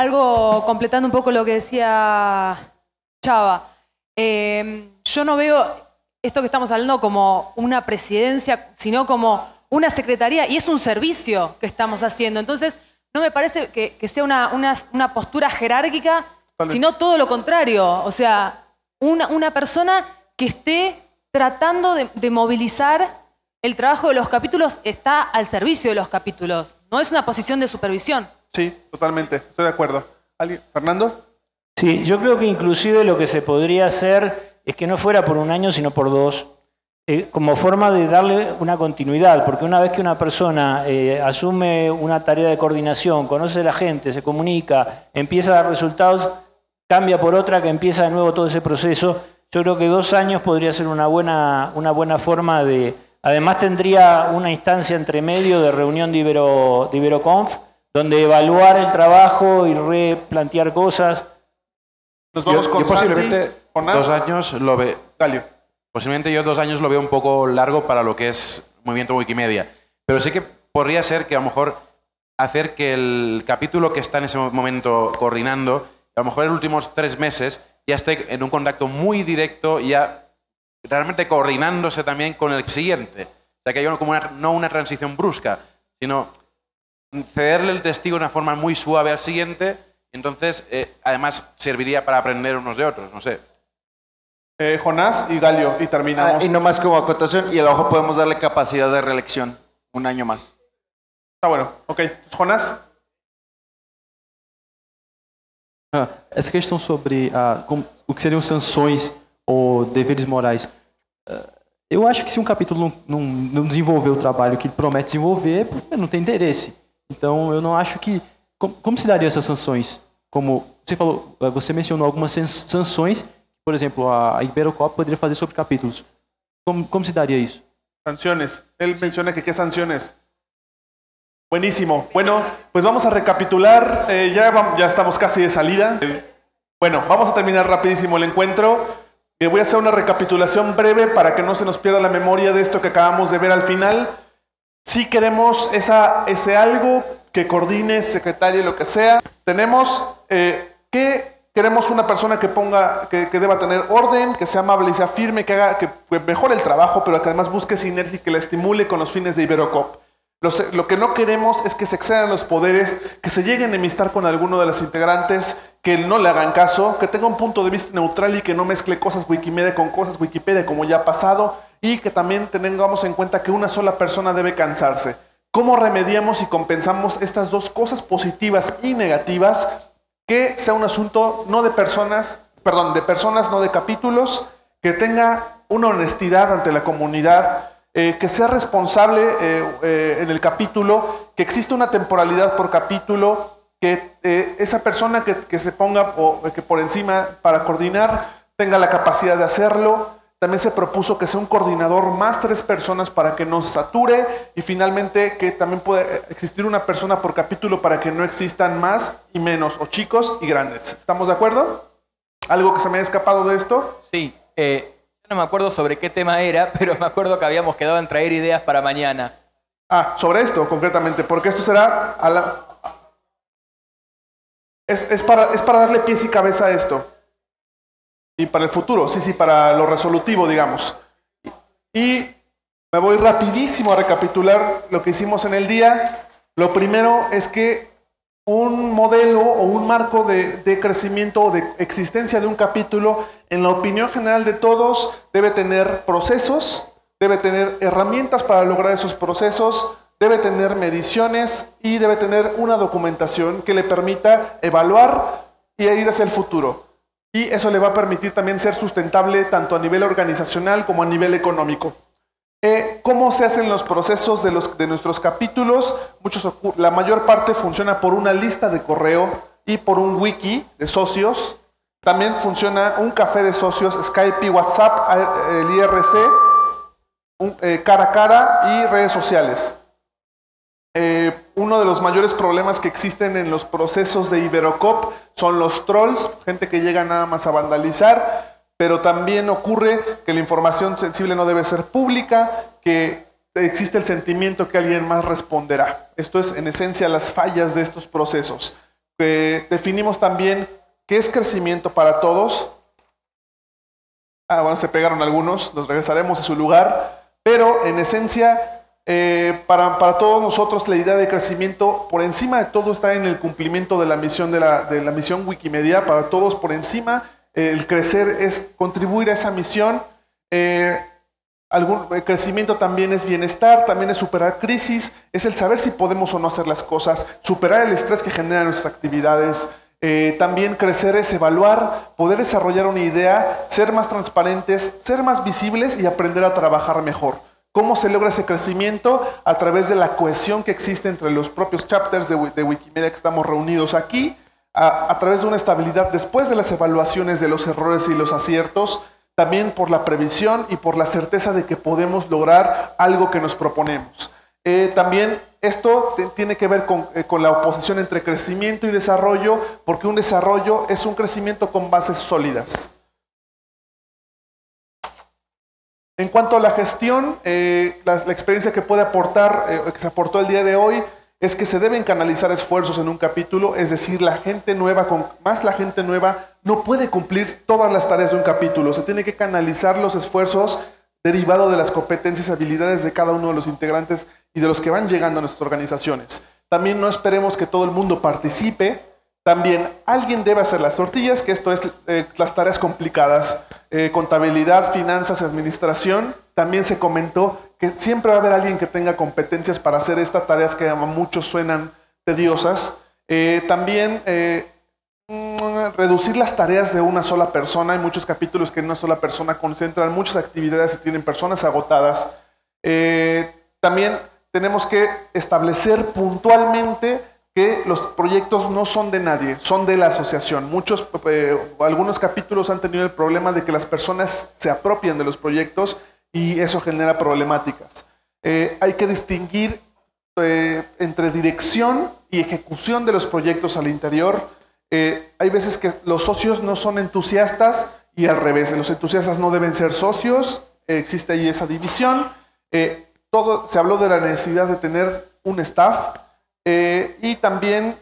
algo completando un poco lo que decía Chava. Eh, yo no veo esto que estamos hablando como una presidencia, sino como una secretaría y es un servicio que estamos haciendo. Entonces, no me parece que, que sea una, una- una postura jerárquica, sino todo lo contrario. O sea, una, una persona que esté tratando de, de movilizar el trabajo de los capítulos está al servicio de los capítulos. No es una posición de supervisión. Sí, totalmente, estoy de acuerdo. ¿Fernando? Sí, yo creo que inclusive lo que se podría hacer es que no fuera por un año, sino por dos, eh, como forma de darle una continuidad, porque una vez que una persona eh, asume una tarea de coordinación, conoce a la gente, se comunica, empieza a dar resultados, cambia por otra que empieza de nuevo todo ese proceso, yo creo que dos años podría ser una buena, una buena forma de... Además tendría una instancia entre medio de reunión de, Ibero, de Iberoconf, donde evaluar el trabajo y replantear cosas. Nos vamos yo, con yo posiblemente Santi, dos años lo ve, Dalio. posiblemente yo dos años lo veo un poco largo para lo que es movimiento Wikimedia. Pero sí que podría ser que a lo mejor hacer que el capítulo que está en ese momento coordinando, a lo mejor en los últimos tres meses ya esté en un contacto muy directo, ya realmente coordinándose también con el siguiente. O sea, que haya como una, no una transición brusca, sino cederle el testigo de una forma muy suave al siguiente. Entonces, eh, además, serviría para aprender unos de otros, no sé. Eh, Jonás y Galio, y terminamos. Ah, y nomás como acotación, y a lo mejor podemos darle capacidad de reelección un año más. Está bueno, ok. Jonás, Ah, essa questão sobre ah, como- o que seriam sanções ou deveres morais. ah, eu acho que se um capítulo não, não, não desenvolver o trabalho que ele promete desenvolver, não tem interesse. Então, eu não acho que. Como, se daria essas sanções? Como você falou, ah, você mencionou algumas san- sanções, por exemplo, a, Iberocop poderia fazer sobre capítulos. Como, se daria isso? sanciones. Él menciona que qué sanciones. Buenísimo. Bueno, pues vamos a recapitular. Eh, ya, estamos casi de salida. Eh, Bueno, vamos a terminar rapidísimo el encuentro. Eh, voy a hacer una recapitulación breve para que no se nos pierda la memoria de esto que acabamos de ver al final. Si queremos esa, ese algo que coordine, secretario, lo que sea, tenemos eh, que queremos una persona que ponga, que, deba tener orden, que sea amable y sea firme, que haga, que, mejore el trabajo, pero que además busque sinergia y que la estimule con los fines de Iberocop. Lo, que no queremos es que se excedan los poderes, que se lleguen a enemistar con alguno de los integrantes, que no le hagan caso, que tenga un punto de vista neutral y que no mezcle cosas Wikimedia con cosas Wikipedia como ya ha pasado, y que también tengamos en cuenta que una sola persona debe cansarse. ¿Cómo remediamos y compensamos estas dos cosas positivas y negativas? Que sea un asunto no de personas, perdón, de personas, no de capítulos, que tenga una honestidad ante la comunidad, eh, que sea responsable eh, eh, en el capítulo, que exista una temporalidad por capítulo, que esa persona que, que se ponga o que por encima para coordinar tenga la capacidad de hacerlo. También se propuso que sea un coordinador más tres personas para que no sature y finalmente que también pueda existir una persona por capítulo para que no existan más y menos o chicos y grandes. ¿Estamos de acuerdo? ¿Algo que se me haya escapado de esto? Sí, eh, no me acuerdo sobre qué tema era, pero me acuerdo que habíamos quedado en traer ideas para mañana. Ah, sobre esto concretamente, porque esto será a la... Es, es para, es para darle pies y cabeza a esto. Y para el futuro, sí, sí, para lo resolutivo, digamos. Y me voy rapidísimo a recapitular lo que hicimos en el día. Lo primero es que un modelo o un marco de, de crecimiento o de existencia de un capítulo, en la opinión general de todos, debe tener procesos, debe tener herramientas para lograr esos procesos, debe tener mediciones y debe tener una documentación que le permita evaluar y ir hacia el futuro. Y eso le va a permitir también ser sustentable tanto a nivel organizacional como a nivel económico. Eh, ¿Cómo se hacen los procesos de, los, de nuestros capítulos? Muchos, la mayor parte funciona por una lista de correo y por un wiki de socios. También funciona un café de socios, Skype y WhatsApp, eh, el IRC, eh, cara a cara y redes sociales. Uno de los mayores problemas que existen en los procesos de Iberocop son los trolls, gente que llega nada más a vandalizar, pero también ocurre que la información sensible no debe ser pública, que existe el sentimiento que alguien más responderá. Esto es en esencia las fallas de estos procesos. Eh, definimos también qué es crecimiento para todos. Ah, bueno, se pegaron algunos, los regresaremos a su lugar, pero en esencia, eh, para, todos nosotros la idea de crecimiento por encima de todo está en el cumplimiento de la misión de la, de la misión Wikimedia, para todos por encima, eh, el crecer es contribuir a esa misión. Eh, algún el crecimiento también es bienestar, también es superar crisis, es el saber si podemos o no hacer las cosas, superar el estrés que generan nuestras actividades. Eh, también crecer es evaluar, poder desarrollar una idea, ser más transparentes, ser más visibles y aprender a trabajar mejor. ¿Cómo se logra ese crecimiento? A través de la cohesión que existe entre los propios chapters de, de Wikimedia que estamos reunidos aquí, a, través de una estabilidad después de las evaluaciones de los errores y los aciertos, también por la previsión y por la certeza de que podemos lograr algo que nos proponemos. Eh, también esto tiene que ver eh, con la oposición entre crecimiento y desarrollo, porque un desarrollo es un crecimiento con bases sólidas. En cuanto a la gestión, eh, la, experiencia que puede aportar, eh, que se aportó el día de hoy, es que se deben canalizar esfuerzos en un capítulo, es decir, la gente nueva, con más la gente nueva, no puede cumplir todas las tareas de un capítulo. Se tiene que canalizar los esfuerzos derivados de las competencias y habilidades de cada uno de los integrantes y de los que van llegando a nuestras organizaciones. También no esperemos que todo el mundo participe. También alguien debe hacer las tortillas, que esto es eh, las tareas complicadas, eh, contabilidad, finanzas administración. También se comentó que siempre va a haber alguien que tenga competencias para hacer estas tareas que a muchos suenan tediosas. Eh, también mm, reducir las tareas de una sola persona. Hay muchos capítulos que en una sola persona concentran muchas actividades y tienen personas agotadas. También tenemos que establecer puntualmente que los proyectos no son de nadie, son de la asociación. Muchos, eh, algunos capítulos han tenido el problema de que las personas se apropian de los proyectos y eso genera problemáticas. Eh, hay que distinguir eh, entre dirección y ejecución de los proyectos al interior. Eh, hay veces que los socios no son entusiastas y al revés, los entusiastas no deben ser socios, existe ahí esa división. Eh, todo, se habló de la necesidad de tener un staff eh, y también,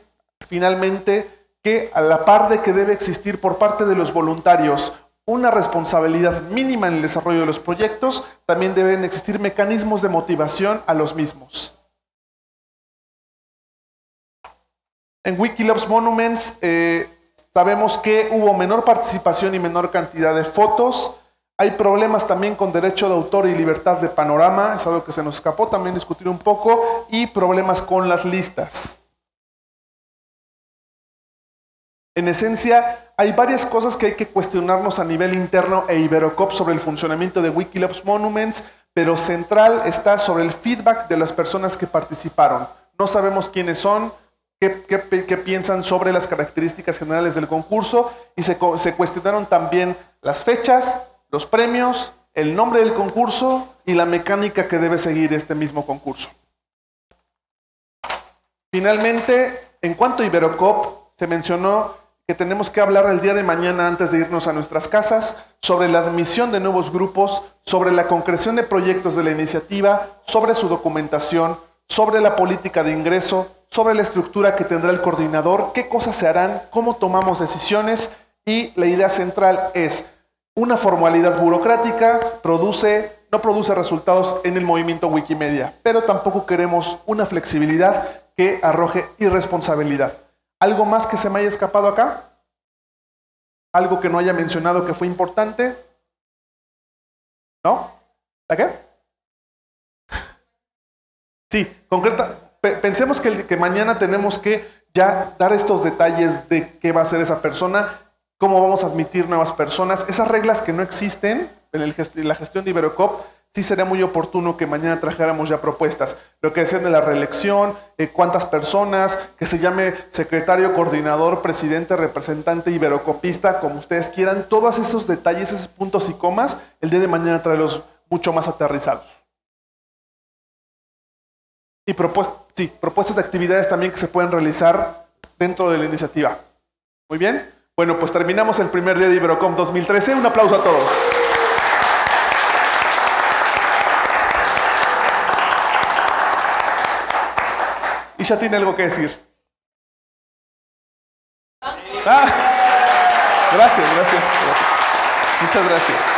finalmente, que a la par de que debe existir por parte de los voluntarios una responsabilidad mínima en el desarrollo de los proyectos, también deben existir mecanismos de motivación a los mismos. En Wikilabs Monuments eh, sabemos que hubo menor participación y menor cantidad de fotos. Hay problemas también con derecho de autor y libertad de panorama, es algo que se nos escapó también discutir un poco, y problemas con las listas. En esencia, hay varias cosas que hay que cuestionarnos a nivel interno e Iberocop sobre el funcionamiento de Wikilabs Monuments, pero central está sobre el feedback de las personas que participaron. No sabemos quiénes son, qué, piensan sobre las características generales del concurso y se, se cuestionaron también las fechas, los premios, el nombre del concurso y la mecánica que debe seguir este mismo concurso. Finalmente, en cuanto a Iberocop, se mencionó que tenemos que hablar el día de mañana antes de irnos a nuestras casas sobre la admisión de nuevos grupos, sobre la concreción de proyectos de la iniciativa, sobre su documentación, sobre la política de ingreso, sobre la estructura que tendrá el coordinador, qué cosas se harán, cómo tomamos decisiones y la idea central es una formalidad burocrática produce, no produce resultados en el movimiento Wikimedia, pero tampoco queremos una flexibilidad que arroje irresponsabilidad. ¿Algo más que se me haya escapado acá? ¿Algo que no haya mencionado que fue importante? ¿No? ¿A qué? Sí, concreta. pe- Pensemos que, que mañana tenemos que ya dar estos detalles de qué va a hacer esa persona, cómo vamos a admitir nuevas personas, esas reglas que no existen en la gestión de Iberocop, sí sería muy oportuno que mañana trajéramos ya propuestas. Lo que decían de la reelección, eh, cuántas personas, que se llame secretario, coordinador, presidente, representante, iberocopista, como ustedes quieran, todos esos detalles, esos puntos y comas, el día de mañana traerlos mucho más aterrizados. Y propuestas, sí, propuestas de actividades también que se pueden realizar dentro de la iniciativa. Muy bien. Bueno, pues terminamos el primer día de Iberocom 2013. Un aplauso a todos. Y ya tiene algo que decir. Ah, gracias, gracias, gracias. Muchas gracias.